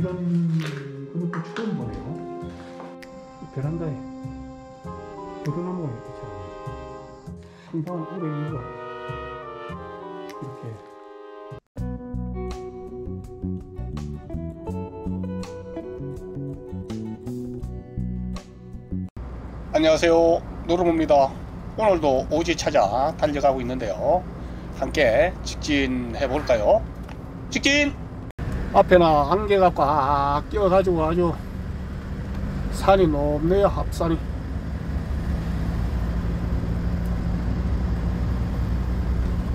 이런 또 처음 보네요. 이 베란다에 버드나무가 이렇게. 상당한 오래 이유가 이렇게. 안녕하세요. 노르모입니다. 오늘도 오지 찾아 달려가고 있는데요. 함께 직진해 볼까요? 직진 앞에나 안개가 꽉 끼어가지고 아주 산이 높네요 앞산이.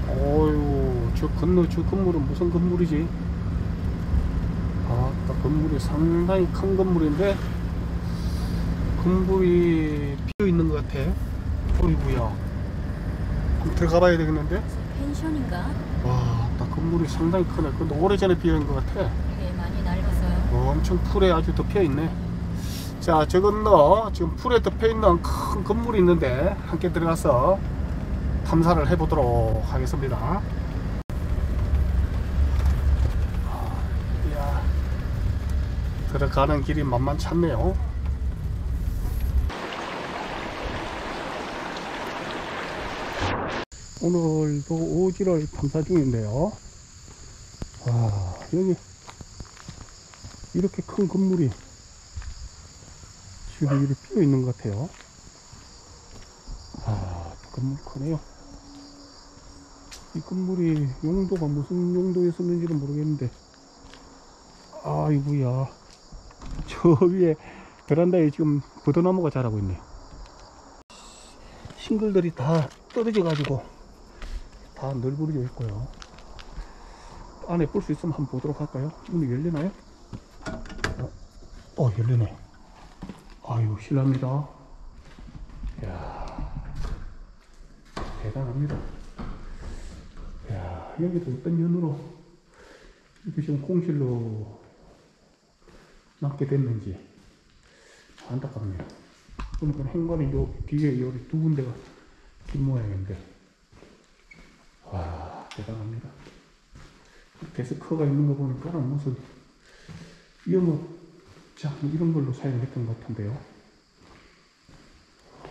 어유 저 건너 저 건물은 무슨 건물이지? 아따 건물이 상당히 큰 건물인데 건물이 비어 있는 것 같아. 어이구야. 들어가 봐야 되겠는데? 펜션인가? 와, 나 건물이 상당히 크네. 근데 오래전에 비어있는 것 같아. 되게 많이 낡았어요. 어, 엄청 풀에 아주 덮여있네. 자, 저 건너 지금 풀에 덮여있는 큰 건물이 있는데 함께 들어가서 탐사를 해보도록 하겠습니다. 아, 이야, 들어가는 길이 만만치 않네요. 오늘도 오지를 탐사 중인데요. 와, 여기 이렇게 큰 건물이 지금 이렇게 비어 있는 것 같아요. 아, 건물 크네요. 이 건물이 용도가 무슨 용도였었는지는 모르겠는데, 아이구야. 저 위에 베란다에 지금 버드나무가 자라고 있네요. 싱글들이 다 떨어져 가지고 다 널브러져 있고요. 안에 볼 수 있으면 한번 보도록 할까요? 문이 열리나요? 어, 어 열리네. 아유, 실례합니다. 이야, 대단합니다. 이야, 여기도 어떤 연으로 이렇게 지금 공실로 남게 됐는지 안타깝네요. 보니까 행관이 요 뒤에 여기 두 군데가 긴 모양인데, 와, 대단합니다. 데스크가 있는 거 보니까 무슨 영업장 이런 걸로 사용했던 것 같은데요.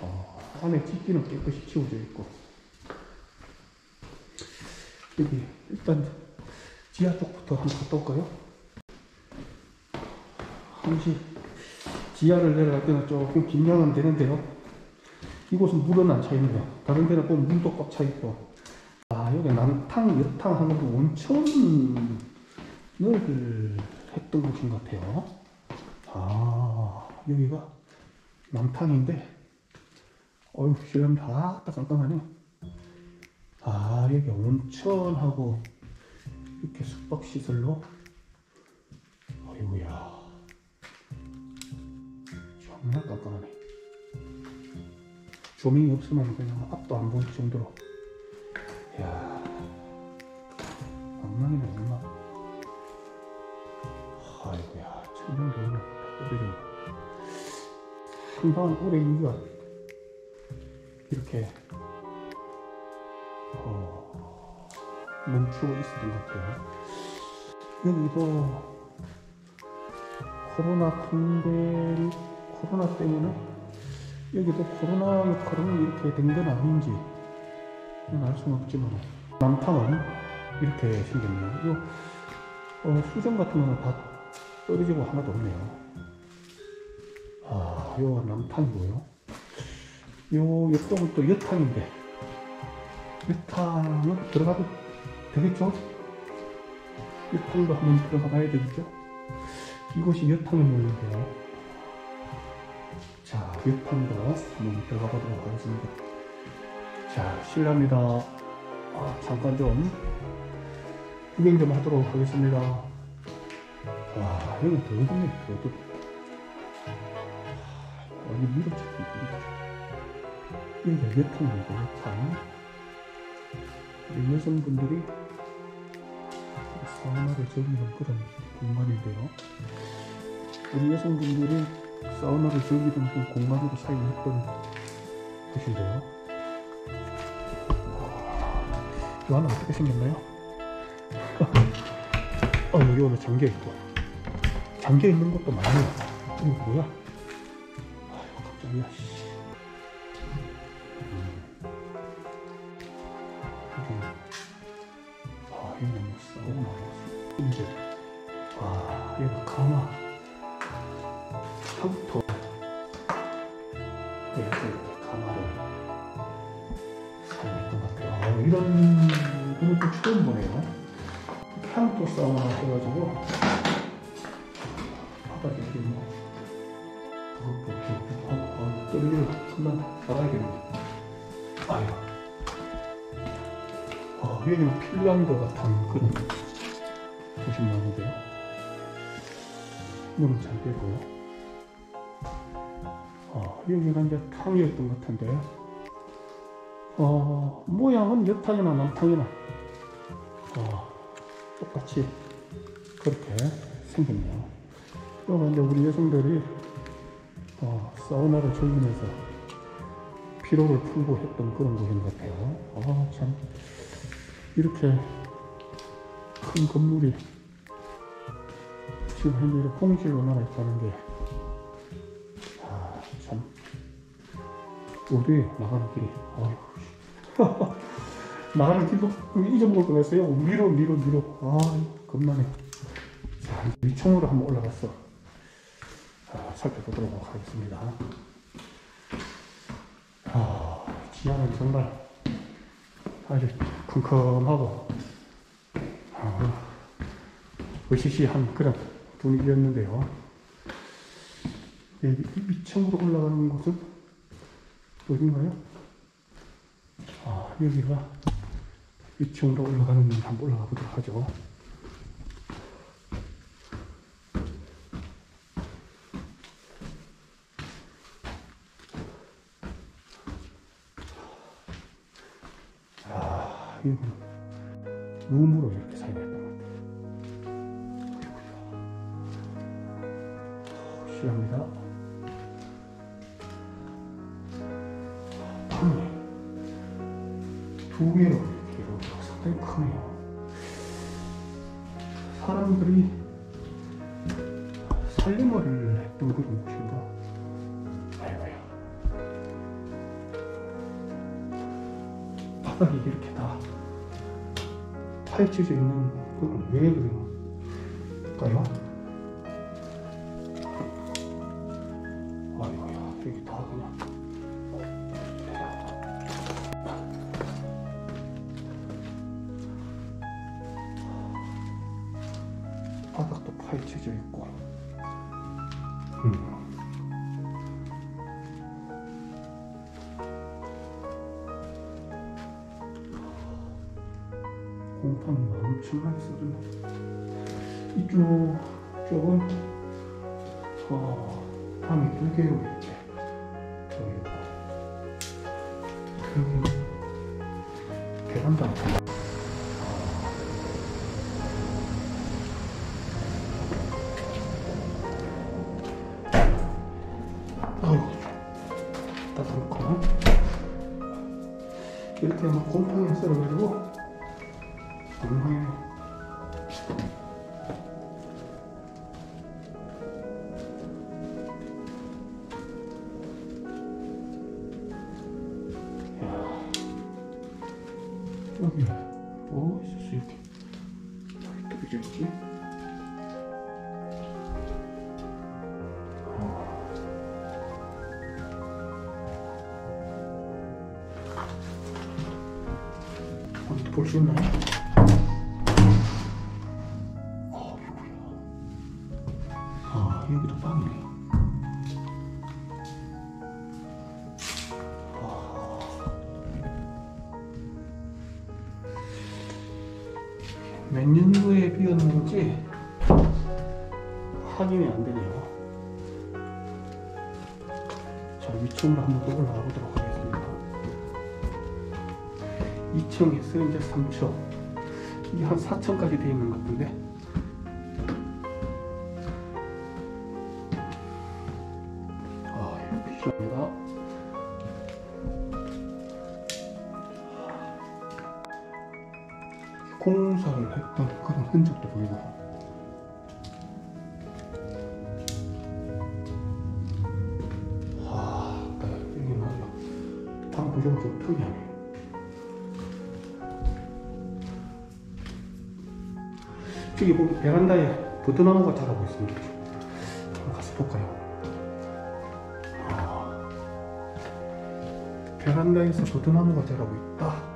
어, 안에 집기는 깨끗이 치워져 있고 여기 일단 지하 쪽부터 한번 갔다 올까요? 잠시 지하를 내려갈 때는 조금 긴장은 되는데요. 이곳은 물은 안 차 있네요. 다른 데는 보면 물도 꽉 차 있고 아, 여기 남탕, 여탕 하는 거 온천을 했던 곳인 것 같아요. 아, 여기가 남탕인데, 어휴, 실험 다 깜깜하네. 아, 여기 온천하고 이렇게 숙박시설로, 어이구야. 정말 깜깜하네. 조명이 없으면 그냥 앞도 안 보일 정도로. 이야, 엉망이네, 엉망. 아이고야, 오늘 떠들이네. 상당한 오래 이유가 이렇게, 어, 멈추고 있었던 것 같아요. 여기도 코로나 콘데, 코로나 때문에 여기도 코로나 역할은 이렇게 된 건 아닌지 알 수는 없지만 남탕은 이렇게 생겼네요. 요 어, 수정 같은 거는 다 떨어지고 하나도 없네요. 아, 요 남탕이고요. 요 옆쪽은 또 여탕인데 여탕은 들어가도 되겠죠? 여탕도 한번 들어가 봐야 되겠죠? 이곳이 여탕의 모양인데요. 자, 여탕도 한번 들어가 보도록 하겠습니다. 자, 실례합니다. 아, 잠깐 좀 구경 좀 하도록 하겠습니다. 와, 여기 더 어둡네, 더 어둡. 여기 밀어쳐. 여기가 여탕입니다, 여탕. 우리 여성분들이 사우나를 즐기는 그런 공간인데요. 우리 여성분들이 사우나를 즐기는 그 공간으로 사용했던 곳인데요. 이 안은 어떻게 생겼나요? 어, 여기 오늘 잠겨있고. 잠겨 있는 것도. 이거 뭐야? 아유, 깜짝이야. 이게, 아, 이거 아, 얘가 가마. 향토. 이렇게 가마를 사용했던 것 같아요. 아, 이런 해가지고, 바닥에 이렇게 뭐, 아, 떨리를 금방 나가야겠네. 아유. 아, 여기는 핀란드 같은 그런 도시만인데요. 문은 잘 되고요. 아, 여기가 이제 탕이었던 것 같은데요. 어, 모양은 여탕이나 남탕이나 어, 똑같이 그렇게 생겼네요. 그러면 이제 우리 여성들이 어, 사우나를 즐기면서 피로를 풀고 했던 그런 곳인 것 같아요. 아, 참. 이렇게 큰 건물이 지금 현재 이렇게 공실로 나가 있다는 게, 아, 참. 어디 나가는 길이. 나가는 길도 잊어먹을 뻔했어요. 위로, 위로, 위로. 아, 겁나네. 자, 위층으로 한번 올라가서 아, 살펴보도록 하겠습니다. 아, 지하는 정말 아주 컴컴하고 아, 으시시한 그런 분위기였는데요. 여기 위층으로 올라가는 곳은 어딘가요? 아, 여기가 위층으로 올라가는 길 한번 올라가 보도록 하죠. 아, 여기는 룸으로 이렇게 사용했던 것 같아요. 실합니다. 방이 두 개로 이렇게 상당히 크네요. 사람들이 바닥이 이렇게 다 파헤쳐져 있는 왜 그럴까요? 아이고 엄청나게 써주네. 이쪽 쪽은 어, 방이 두 개로 되어 있고. 여기는 베란다 아이고 따뜻놓고 이렇게 막 곰팡이 썰어가지고 여기 뭐 있었어 이렇게 여기 또 이제 있지 어디 볼수 있나요? 몇 년도에 비었는지 확인이 안 되네요. 자, 위층으로 한번 더 올라가 보도록 하겠습니다. 2층에서 이제 3층. 이게 한 4층까지 되어 있는 것 같은데. 아, 시원합니다. 공사를 했던 그런 흔적도 보이고요. 아, 네, 이게 맞나? 방 구조가 좀 특이하네. 저기 보면 베란다에 버드나무가 자라고 있습니다. 한번 가서 볼까요? 베란다에서 버드나무가 자라고 있다.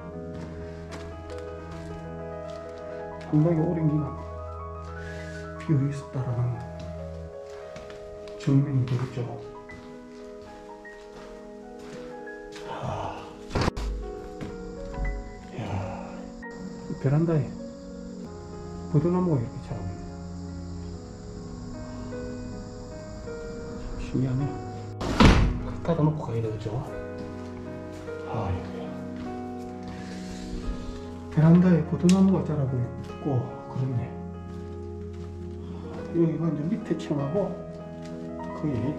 상당히 오랜 기간 비어 있었다라는 증명이 되겠죠. 아, 이야, 이 베란다에 버드나무가 이렇게 자라고 신기하네. 갖다 놓고 가야 되겠죠. 아, 여기야. 베란다에 버드나무가 자라고 있고, 그렇네. 여기가 이제 밑에 층하고 거의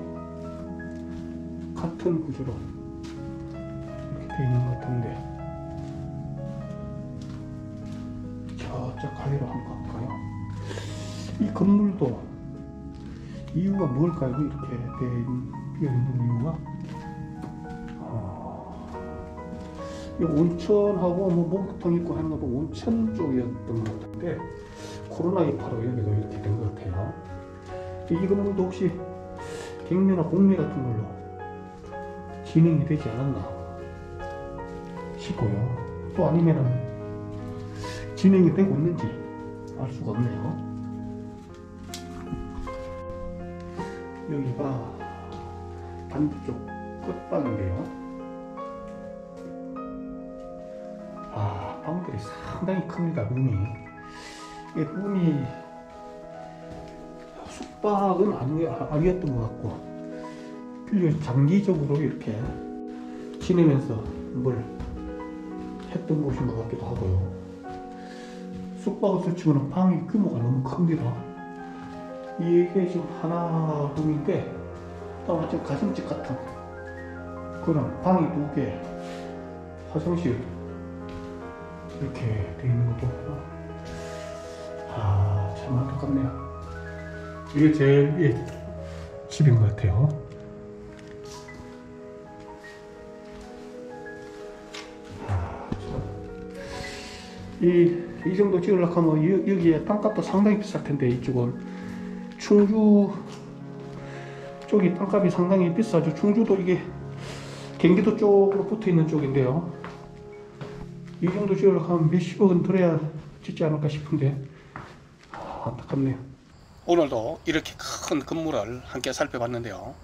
같은 구조로 이렇게 되어 있는 것 같은데 저쪽 가위로 한번 가볼까요? 이 건물도 이유가 뭘까요? 이렇게 된 비어 있는 이유가 온천하고 뭐 목욕탕 있고 하는 것도 온천 쪽이었던 것 같은데 코로나19로 여기도 이렇게 된 것 같아요. 이 건물도 혹시 경매나 공매 같은 걸로 진행이 되지 않았나 싶고요. 또 아니면은 진행이 되고 있는지 알 수가 없네요. 여기가 반대쪽 끝방인데요. 상당히 큽니다, 문이. 이게 문이 숙박은 아니, 아니었던 것 같고, 빌려 장기적으로 이렇게 지내면서 뭘 했던 곳인 것 같기도 하고요. 숙박을 치고는 방의 규모가 너무 큽니다. 이게 지금 하나 룸인데, 또 완전 가정집 같은 그런 방이 두 개, 화장실 이렇게 돼 있는 거 보고, 아, 참 안타깝네요. 이게 제일 위에 집인 것 같아요. 아, 참. 이, 이 정도 찍으려고 하면 여- 여기에 땅값도 상당히 비쌀 텐데 이쪽은 충주 쪽이 땅값이 상당히 비싸죠. 충주도 이게 경기도 쪽으로 붙어 있는 쪽인데요. 이 정도 지으려고 하면 몇십억은 들어야 짓지 않을까 싶은데 아, 안타깝네요. 오늘도 이렇게 큰 건물을 함께 살펴봤는데요.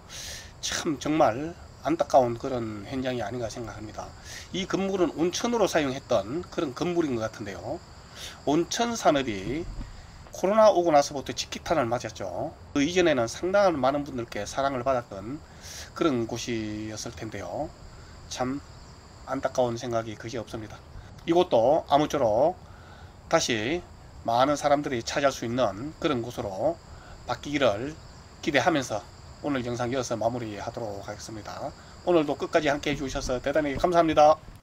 참 정말 안타까운 그런 현장이 아닌가 생각합니다. 이 건물은 온천으로 사용했던 그런 건물인 것 같은데요. 온천 산업이 코로나 오고 나서부터 직격탄을 맞았죠. 그 이전에는 상당한 많은 분들께 사랑을 받았던 그런 곳이었을 텐데요. 참 안타까운 생각이 그지 없습니다. 이곳도 아무쪼록 다시 많은 사람들이 찾아올 수 있는 그런 곳으로 바뀌기를 기대하면서 오늘 영상 이어서 마무리하도록 하겠습니다. 오늘도 끝까지 함께 해주셔서 대단히 감사합니다.